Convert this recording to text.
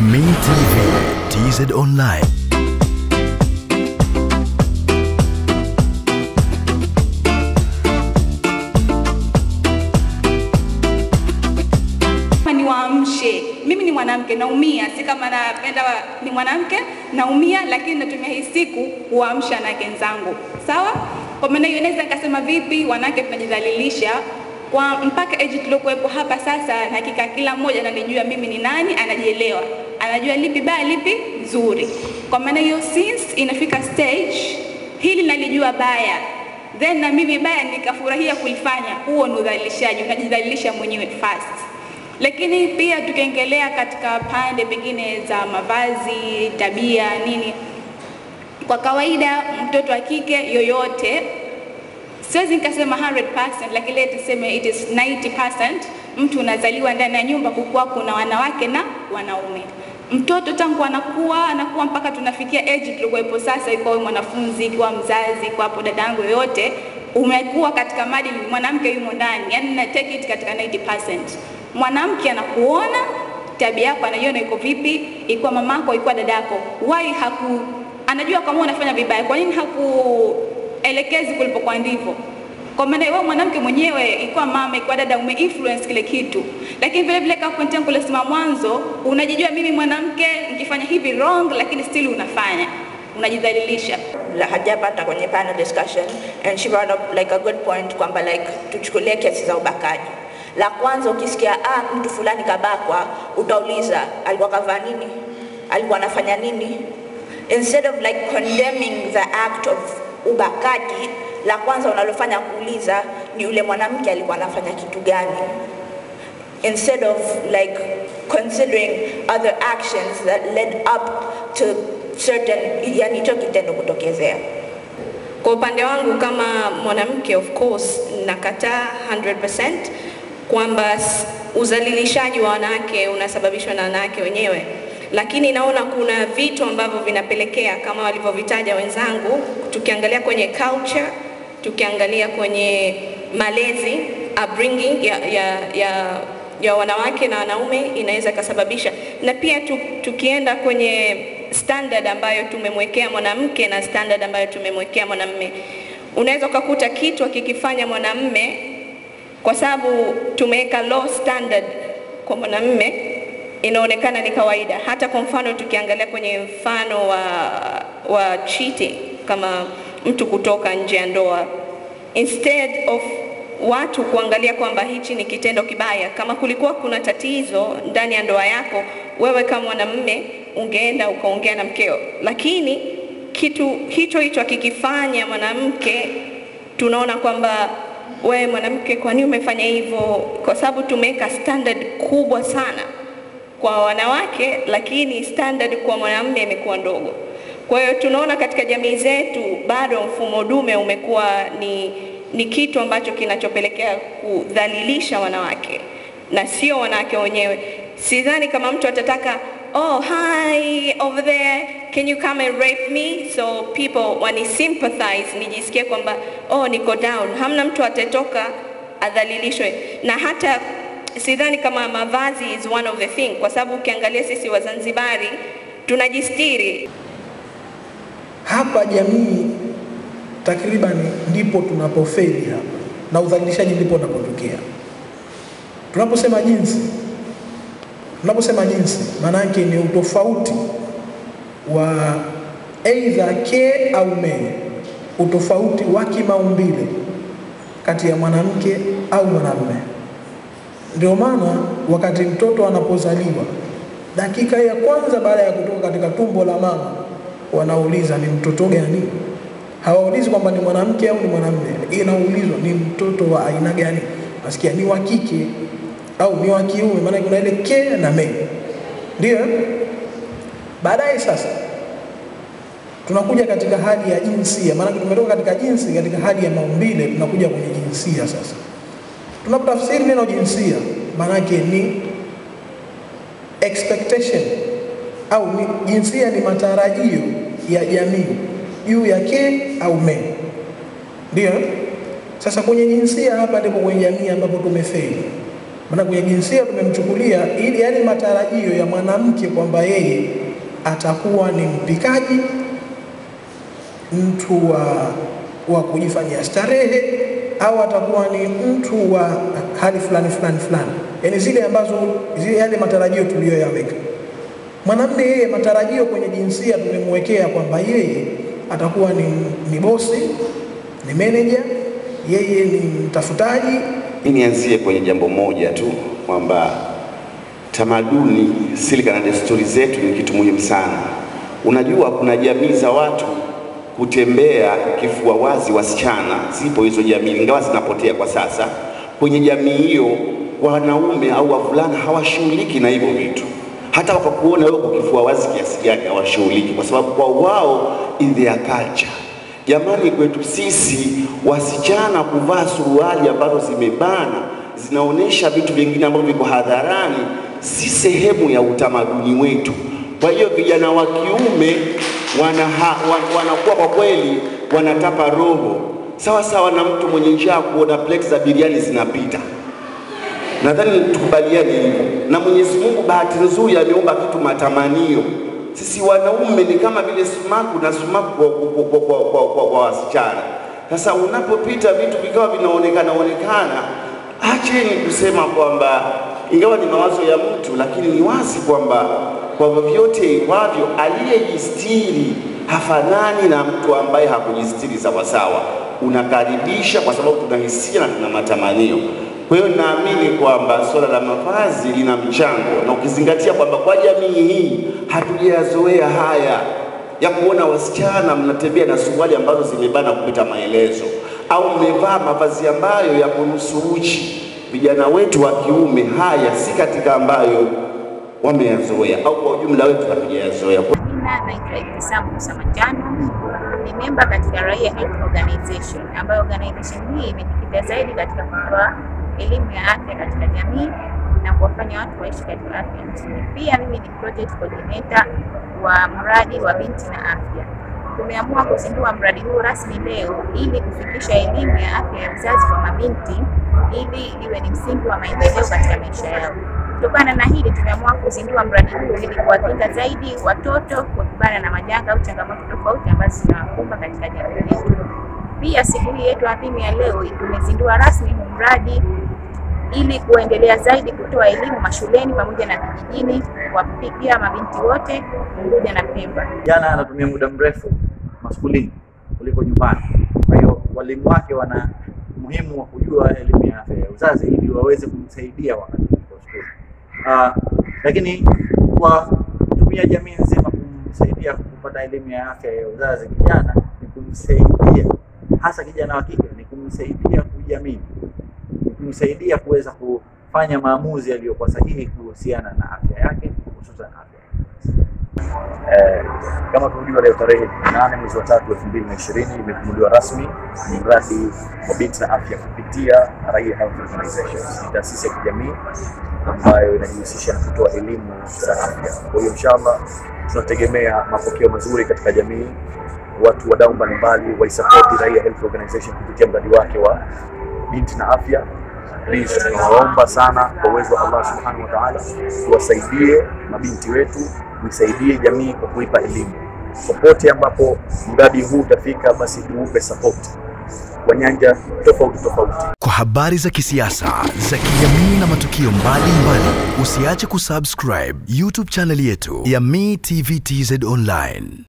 Min TV, TZ Online. Mimi ni mwanamke naumia, si kama napenda ni mwanamke naumia, lakini natumia hii siku kuamsha wanawake wenzangu, sawa? Kwa maana hiyo naweza nikasema vipi, wanawake tunajidhalilisha kwa mpaka eji tuliokuwepo hapa sasa, na hakika kila mmoja ananijua mimi ni nani, anajielewa, anajua lipi baya, lipi nzuri. Kwa maana hiyo since inafika stage hili nalijua baya then na mimi baya nikafurahia kulifanya, huo ni udhalilishaji, unajidhalilisha mwenyewe first. Lakini pia tukiengelea katika pande pengine za mavazi, tabia, nini, kwa kawaida mtoto wa kike yoyote, siwezi nikasema 100% lakini leo tuseme it is 90%, mtu unazaliwa ndani ya nyumba kukuwa kuna wanawake na wanaume. Mtoto tangu anakuwa anakuwa mpaka tunafikia age tulikuwepo sasa, ikiwa mwanafunzi, ikiwa mzazi, ikiwa hapo dadangu yoyote, umekuwa katika maadili, mwanamke yumo ndani, yani na take it katika 90%. Mwanamke anakuona tabia yako anaiona iko vipi, ikiwa mamako, ikiwa dadako, why haku anajua kama unafanya vibaya, kwa nini hakuelekezi kulipokuwa ndivyo? Kwa maana wewe mwanamke mwenyewe, ikiwa mama, ikiwa dada, umeinfluence kile kitu, lakini vile vile kama point yangu nilisema mwanzo, unajijua mimi mwanamke nikifanya hivi wrong, lakini still unafanya, unajidhalilisha. hajapata kwenye panel discussion and she brought up like a good point kwamba like tuchukulie kesi za ubakaji. La kwanza ukisikia ah, mtu fulani kabakwa, utauliza alikuwa kavaa nini, alikuwa anafanya nini, instead of like condemning the act of ubakaji, la kwanza unalofanya kuuliza ni yule mwanamke alikuwa anafanya kitu gani, instead of like considering other actions that led up to certain, yani hicho kitendo kutokezea. Kwa upande wangu kama mwanamke, of course nakataa 100% kwamba uzalilishaji wa wanawake unasababishwa na wanawake wenyewe, lakini naona kuna vitu ambavyo vinapelekea kama walivyovitaja wenzangu, tukiangalia kwenye culture, tukiangalia kwenye malezi upbringing ya, ya, ya, ya wanawake na wanaume inaweza ikasababisha, na pia tu, tukienda kwenye standard ambayo tumemwekea mwanamke na standard ambayo tumemwekea mwanamume, unaweza ukakuta kitu akikifanya mwanamume kwa sababu tumeweka low standard kwa mwanamume inaonekana ni kawaida. Hata kwa mfano tukiangalia kwenye mfano wa, wa cheating, kama mtu kutoka nje ya ndoa, instead of watu kuangalia kwamba hichi ni kitendo kibaya, kama kulikuwa kuna tatizo ndani ya ndoa yako, wewe kama mwanamume ungeenda ukaongea na mkeo, lakini kitu hicho hicho akikifanya mwanamke, tunaona kwamba wewe mwanamke, kwa nini umefanya hivyo? Kwa sababu tumeweka standard kubwa sana kwa wanawake, lakini standard kwa mwanamume imekuwa ndogo. Kwa hiyo tunaona katika jamii zetu bado mfumo dume umekuwa ni, ni kitu ambacho kinachopelekea kudhalilisha wanawake na sio wanawake wenyewe. Sidhani kama mtu atataka oh hi over there can you come and rape me so people wani sympathize nijisikie kwamba oh niko down. Hamna mtu atatoka adhalilishwe, na hata sidhani kama mavazi is one of the thing, kwa sababu ukiangalia sisi Wazanzibari tunajistiri hapa jamii takriban ndipo tunapofeli hapa na udhalilishaji ndipo unapotokea. Tunaposema jinsi, tunaposema jinsi, maana yake ni utofauti wa aidha ke au me, utofauti wa kimaumbile kati ya mwanamke au mwanamume. Ndio maana wakati mtoto anapozaliwa, dakika ya kwanza baada ya kutoka katika tumbo la mama, wanauliza ni mtoto gani. Hawaulizi kwamba ni mwanamke au ni mwanamume, inaulizwa ni mtoto wa aina gani. Nasikia ni wa kike au ni wa kiume, maana kuna ile ke na me, ndio eh? Baadaye sasa tunakuja katika hali ya jinsia, maana tumetoka katika jinsi, katika hali ya maumbile, tunakuja kwenye jinsia sasa. Tunapotafsiri neno jinsia, maanake ni expectation au ni, jinsia ni matarajio ya jamii juu ya ke au me, ndio. Sasa kwenye jinsia hapa ndipo kwenye jamii ambapo tumefeli. Maana kwenye jinsia tumemchukulia ili yani matarajio ya mwanamke kwamba yeye atakuwa ni mpikaji, mtu wa, wa kujifanyia starehe au atakuwa ni mtu wa hali fulani fulani fulani, yani zile ambazo zile yale matarajio tuliyoyaweka. Mwanamume yeye matarajio kwenye jinsia tumemwekea kwamba yeye atakuwa ni, ni bosi, ni manager, yeye ni mtafutaji, nianzie kwenye jambo moja tu kwamba tamaduni, silika na desturi zetu ni kitu muhimu sana. Unajua, kuna jamii za watu kutembea kifua wazi wasichana, zipo hizo jamii, ingawa zinapotea kwa sasa. Kwenye jamii hiyo, wanaume au wavulana hawashughuliki na hivyo vitu, hata wakakuona wewe kwa kifua wazi kiasi gani, hawashughuliki kwa sababu kwa wao in their culture Jamani, kwetu sisi wasichana kuvaa suruali ambazo zimebana zinaonyesha vitu vingine ambavyo viko hadharani, si sehemu ya utamaduni wetu. Kwa hiyo vijana wa kiume wanaha, wan, wanakuwa kwa kweli wanatapa roho sawa sawa na mtu mwenye njaa kuona plate za biriani zinapita. Nadhani tukubaliane hivyo, na Mwenyezi Mungu bahati nzuri ameumba kitu matamanio. Sisi wanaume ni kama vile sumaku na sumaku kwa, kwa, kwa, kwa, kwa, wasichana. Sasa unapopita vitu vikawa vinaonekana onekana, acheni kusema kwamba ingawa ni mawazo ya mtu, lakini ni wazi kwamba kwa vyovyote iwavyo, aliyejistiri hafanani na mtu ambaye hakujistiri sawasawa. Unakaribisha kwa sababu tunahisia na tuna matamanio. Kwa hiyo naamini kwamba swala la mavazi lina mchango, na ukizingatia kwamba kwa jamii hii hatujayazoea haya ya kuona wasichana mnatembea na suruali ambazo zimebana kupita maelezo, au mmevaa mavazi ambayo ya kunusu uchi. Vijana wetu wa kiume, haya si katika ambayo wameyazoea, au kwa ujumla wetu hatujayazoea. Jina naitwa Ibtisamu Musa Manjano, ni memba katika Raia Health Organization, ambayo organization hii imejikita zaidi katika kutoa elimu ya afya katika jamii na kuwafanya watu waishi katika afya nchini. Pia mimi ni project coordinator wa mradi wa binti na afya. Tumeamua kuzindua mradi huu rasmi leo ili kufikisha elimu ya afya ya uzazi kwa mabinti ili iwe ni msingi wa maendeleo katika maisha yao. Kutokana na hili tumeamua kuzindua mradi huu ili kuwakinga zaidi watoto kuepukana na majanga au changamoto tofauti ambazo zinawakumba katika jamii yetu. Pia siku hii yetu adhimu ya leo tumezindua rasmi mradi ili kuendelea zaidi kutoa elimu mashuleni pamoja na vijijini, kuwafikia mabinti wote Unguja na Pemba. Kijana anatumia muda mrefu maskulini kuliko nyumbani, kwa hiyo walimu wake wana umuhimu wa kujua elimu ya afya ya uzazi ili waweze kumsaidia wakati. Ah, lakini kwa kutumia jamii nzima kumsaidia kupata elimu ya afya ya uzazi kijana ni kumsaidia, hasa kijana wa kike, ni kumsaidia kujiamini, ni kumsaidia kuweza kufanya maamuzi yaliyokuwa sahihi kuhusiana na afya yake, hususan afya ya. Eh, kama tunavyojua leo tarehe nane mwezi wa tatu elfu mbili na ishirini imefunguliwa rasmi mradi wa BITS na afya kupitia Raia Health Organization. Ni taasisi ya kijamii ambayo inajihusisha na kutoa elimu za afya. Kwa hiyo inshallah tunategemea mapokeo mazuri katika jamii, watu wadau mbalimbali waisapoti Raia Health Organization kupitia mradi wake wa BITS na afya. Please, tunawaomba sana kwa uwezo wa Allah subhanahu wa ta'ala, tuwasaidie mabinti wetu, tuisaidie jamii kwa kuipa elimu. Popote ambapo mradi huu utafika, basi tuupe support kwa nyanja tofauti tofauti. Kwa habari za kisiasa, za kijamii na matukio mbalimbali, usiache kusubscribe YouTube channel yetu ya Me TV TZ Online.